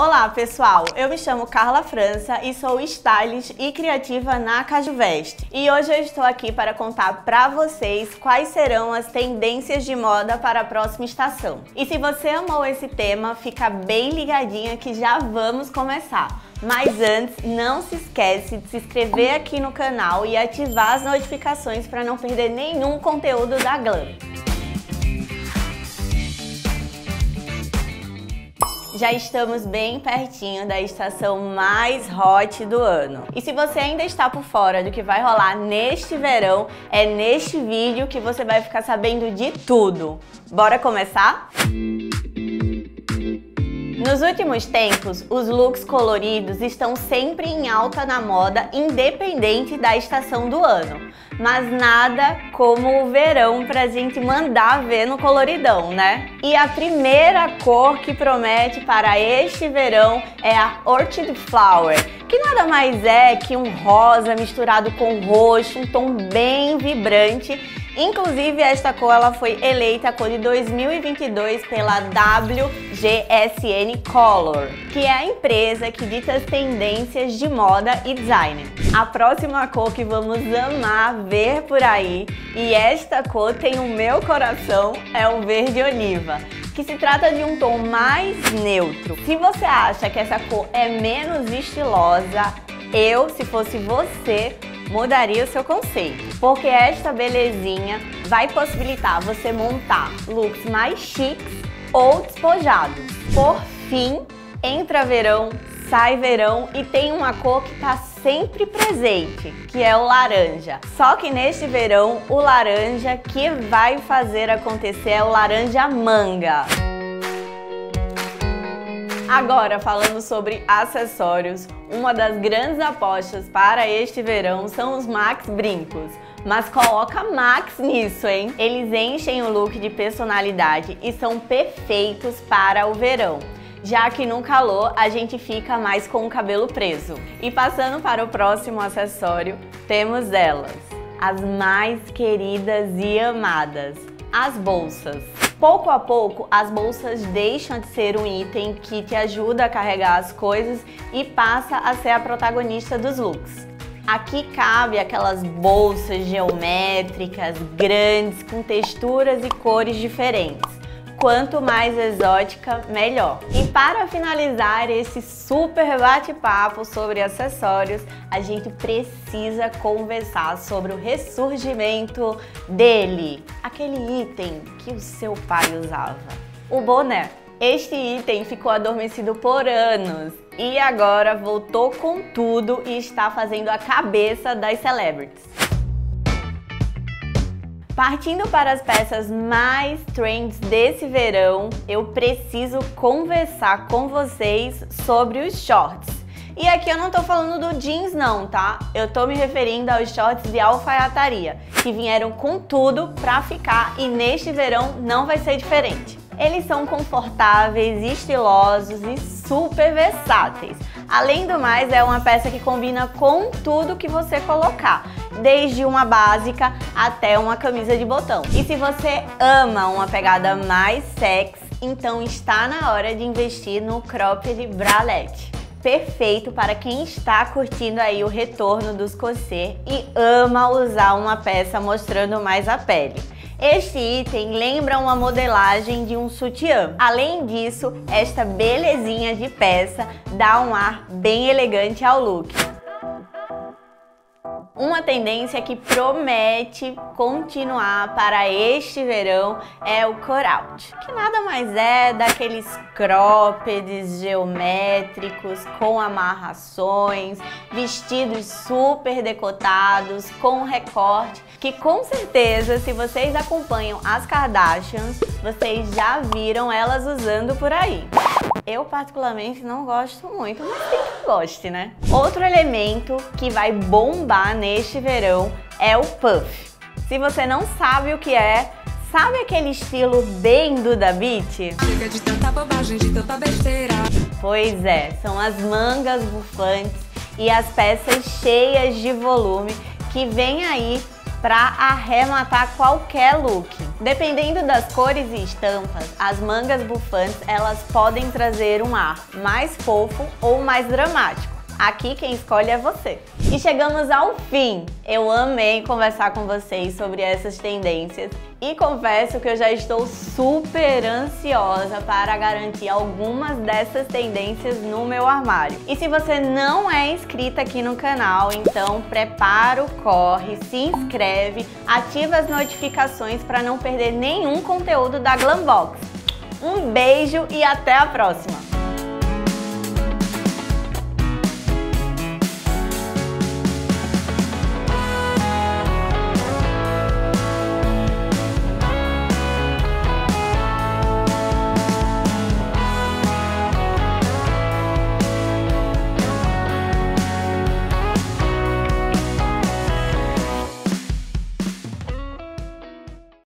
Olá pessoal, eu me chamo Carla França e sou stylist e criativa na Caju Veste. E hoje eu estou aqui para contar para vocês quais serão as tendências de moda para a próxima estação. E se você amou esse tema, fica bem ligadinha que já vamos começar. Mas antes, não se esquece de se inscrever aqui no canal e ativar as notificações para não perder nenhum conteúdo da Glam. Já estamos bem pertinho da estação mais hot do ano. E se você ainda está por fora do que vai rolar neste verão, é neste vídeo que você vai ficar sabendo de tudo. Bora começar? Nos últimos tempos, os looks coloridos estão sempre em alta na moda, independente da estação do ano. Mas nada como o verão pra gente mandar ver no coloridão, né? E a primeira cor que promete para este verão é a Orchid Flower, que nada mais é que um rosa misturado com roxo, um tom bem vibrante Inclusive, esta cor ela foi eleita a cor de 2022 pela WGSN Color, que é a empresa que dita as tendências de moda e design. A próxima cor que vamos amar ver por aí, e esta cor tem o meu coração, é o verde oliva que se trata de um tom mais neutro. Se você acha que essa cor é menos estilosa, eu, se fosse você, mudaria o seu conceito, porque esta belezinha vai possibilitar você montar looks mais chiques ou despojados. Por fim, entra verão, sai verão e tem uma cor que está sempre presente, que é o laranja. Só que neste verão, o laranja que vai fazer acontecer é o laranja manga. Agora, falando sobre acessórios, uma das grandes apostas para este verão são os Max Brincos. Mas coloca Max nisso, hein? Eles enchem o look de personalidade e são perfeitos para o verão já que no calor a gente fica mais com o cabelo preso. E passando para o próximo acessório, temos elas, as mais queridas e amadas, as bolsas. Pouco a pouco, as bolsas deixam de ser um item que te ajuda a carregar as coisas e passa a ser a protagonista dos looks. Aqui cabe aquelas bolsas geométricas, grandes, com texturas e cores diferentes quanto mais exótica, melhor. E para finalizar esse super bate-papo sobre acessórios, a gente precisa conversar sobre o ressurgimento dele, aquele item que o seu pai usava, o boné. Este item ficou adormecido por anos e agora voltou com tudo e está fazendo a cabeça das celebrities. Partindo para as peças mais trends desse verão, eu preciso conversar com vocês sobre os shorts. E aqui eu não tô falando do jeans não, tá? Eu tô me referindo aos shorts de alfaiataria, que vieram com tudo pra ficar e neste verão não vai ser diferente. Eles são confortáveis, estilosos e super versáteis. Além do mais, é uma peça que combina com tudo que você colocar desde uma básica até uma camisa de botão. E se você ama uma pegada mais sexy, então está na hora de investir no cropped bralette. Perfeito para quem está curtindo aí o retorno dos corset e ama usar uma peça mostrando mais a pele. Este item lembra uma modelagem de um sutiã. Além disso, esta belezinha de peça dá um ar bem elegante ao look. Uma tendência que promete continuar para este verão é o cutout, que nada mais é daqueles croppeds geométricos com amarrações, vestidos super decotados com recorte, que com certeza se vocês acompanham as Kardashians, vocês já viram elas usando por aí. Eu particularmente não gosto muito, mas tem que goste, né? Outro elemento que vai bombar neste verão é o puff. Se você não sabe o que é, sabe aquele estilo bem do da Beat? Chega de tanta bobagem, de tanta besteira. Pois é, são as mangas bufantes e as peças cheias de volume que vem aí para arrematar qualquer look. Dependendo das cores e estampas, as mangas bufantes elas podem trazer um ar mais fofo ou mais dramático. Aqui quem escolhe é você. E chegamos ao fim. Eu amei conversar com vocês sobre essas tendências e confesso que eu já estou super ansiosa para garantir algumas dessas tendências no meu armário. E se você não é inscrita aqui no canal, então prepara o corre, se inscreve, ativa as notificações para não perder nenhum conteúdo da Glambox. Um beijo e até a próxima!